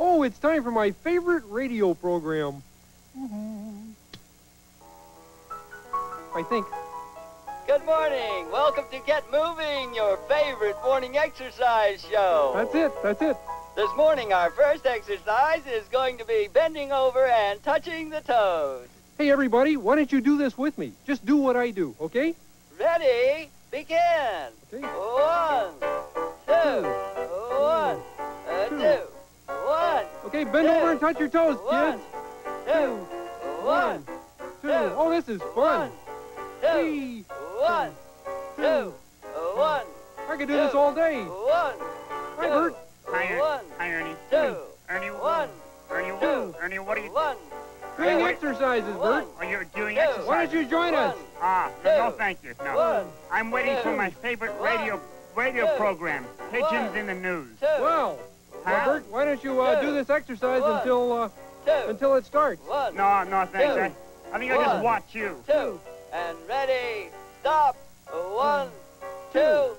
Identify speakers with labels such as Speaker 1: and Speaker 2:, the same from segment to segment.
Speaker 1: Oh, it's time for my favorite radio program. Mm-hmm. I think.
Speaker 2: Good morning. Welcome to Get Moving, your favorite morning exercise show.
Speaker 1: That's it. That's it.
Speaker 2: This morning, our first exercise is going to be bending over and touching the toes.
Speaker 1: Hey, everybody, why don't you do this with me? Just do what I do, okay?
Speaker 2: Ready? Begin.
Speaker 1: Okay, bend over and touch your toes,
Speaker 2: one,
Speaker 1: kids.
Speaker 2: two, one,
Speaker 1: Two. Oh, this is fun.
Speaker 2: one, two,
Speaker 1: Three,
Speaker 2: one, two, one,
Speaker 1: I could do this all day.
Speaker 2: one,
Speaker 1: Hi,
Speaker 2: two,
Speaker 1: Bert.
Speaker 3: Hi, Er-
Speaker 2: one,
Speaker 3: Hi, Ernie.
Speaker 2: two,
Speaker 3: Ernie,
Speaker 2: one,
Speaker 3: Ernie,
Speaker 2: two,
Speaker 3: Ernie, what are you?
Speaker 2: one,
Speaker 1: Doing exercises, Bert.
Speaker 3: Oh, you're doing
Speaker 2: Two.
Speaker 3: exercise.
Speaker 1: Why don't you join us?
Speaker 3: Ah, no, no, thank you. No.
Speaker 2: one,
Speaker 3: I'm waiting for my favorite
Speaker 2: One.
Speaker 3: radio radio
Speaker 2: Two.
Speaker 3: program, Pigeons
Speaker 2: One.
Speaker 3: in the News.
Speaker 2: two,
Speaker 1: Well,
Speaker 3: Huh?
Speaker 1: well, Bert, why don't you uh,
Speaker 2: Two.
Speaker 1: do this exercise
Speaker 2: One.
Speaker 1: until uh,
Speaker 2: two,
Speaker 1: until it starts?
Speaker 2: one,
Speaker 3: No, no, thanks.
Speaker 2: Two.
Speaker 3: I, I think I'll just watch you.
Speaker 2: two, and ready, stop, one, two,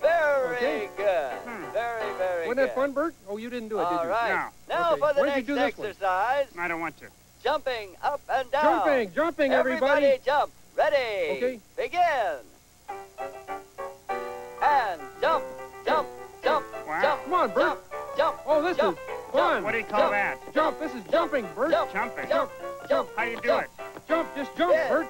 Speaker 2: very
Speaker 1: Okay.
Speaker 2: good,
Speaker 3: Hmm.
Speaker 2: very, very
Speaker 1: Wasn't
Speaker 2: good.
Speaker 1: that fun, Bert? Oh, you didn't do it,
Speaker 2: All
Speaker 1: did you?
Speaker 2: right, now
Speaker 1: Okay.
Speaker 2: for the
Speaker 1: Why don't you
Speaker 2: next
Speaker 1: do this one?
Speaker 2: exercise,
Speaker 3: I don't want to.
Speaker 2: jumping up and down.
Speaker 1: Jumping, jumping,
Speaker 2: Everybody
Speaker 1: everybody.
Speaker 2: jump, ready,
Speaker 1: Okay.
Speaker 2: begin, and jump, jump, jump,
Speaker 3: Wow.
Speaker 2: jump,
Speaker 1: Come on, Bert.
Speaker 2: jump, jump,
Speaker 1: Oh, this
Speaker 2: jump,
Speaker 1: is fun.
Speaker 3: What do you call
Speaker 2: Jump.
Speaker 3: that?
Speaker 1: Jump. This is jumping, Bert.
Speaker 2: jump,
Speaker 3: Jumping.
Speaker 2: jump, jump,
Speaker 3: How do you do
Speaker 2: jump,
Speaker 3: it?
Speaker 1: Jump. Just jump,
Speaker 2: Yeah.
Speaker 1: Bert.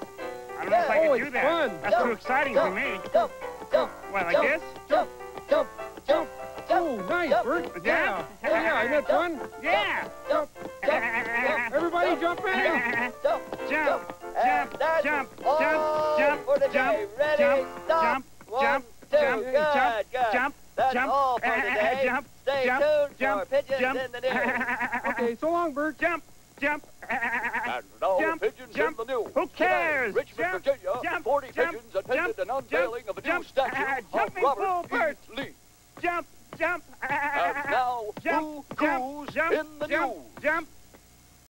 Speaker 3: I don't know if I
Speaker 1: Oh,
Speaker 3: can do that.
Speaker 1: fun.
Speaker 3: That's
Speaker 2: Jump.
Speaker 3: too exciting
Speaker 2: jump,
Speaker 3: for me.
Speaker 2: Jump, jump,
Speaker 3: What, like
Speaker 2: jump,
Speaker 3: this?
Speaker 2: Jump, jump, jump, jump,
Speaker 1: Oh, nice,
Speaker 2: jump,
Speaker 1: Bert. Yeah. Oh, yeah. Isn't that fun?
Speaker 3: Yeah.
Speaker 2: jump, jump, jump,
Speaker 1: Everybody jump in.
Speaker 2: jump, jump,
Speaker 3: Jump,
Speaker 2: and
Speaker 3: jump,
Speaker 2: that's
Speaker 3: jump,
Speaker 2: all
Speaker 3: jump, jump,
Speaker 2: for the
Speaker 3: jump,
Speaker 2: day. Ready,
Speaker 3: jump,
Speaker 2: stop.
Speaker 3: jump,
Speaker 2: One,
Speaker 3: jump,
Speaker 2: two,
Speaker 3: jump,
Speaker 2: good,
Speaker 3: jump,
Speaker 2: good.
Speaker 3: jump,
Speaker 2: That's
Speaker 3: jump,
Speaker 2: all for today.
Speaker 3: jump,
Speaker 2: Stay
Speaker 3: jump,
Speaker 2: tuned
Speaker 3: jump,
Speaker 2: for Pigeons
Speaker 3: jump.
Speaker 2: in the News.
Speaker 1: Okay, so long, Bert.
Speaker 3: Jump, jump.
Speaker 4: And now
Speaker 3: Jump,
Speaker 4: pigeons
Speaker 3: jump.
Speaker 4: in the news.
Speaker 3: Who cares?
Speaker 4: Tonight, Richmond,
Speaker 3: Jump,
Speaker 4: Virginia,
Speaker 3: jump,
Speaker 4: 40
Speaker 3: jump,
Speaker 4: pigeons attended
Speaker 3: jump,
Speaker 4: an unveiling
Speaker 3: jump,
Speaker 4: of a new
Speaker 3: jump.
Speaker 4: statue
Speaker 3: Ah,
Speaker 4: of Robert
Speaker 3: full,
Speaker 4: E. Lee.
Speaker 3: Jump, jump.
Speaker 4: And now,
Speaker 3: jump,
Speaker 4: who
Speaker 3: jump,
Speaker 4: in the
Speaker 3: jump,
Speaker 4: news?
Speaker 3: jump,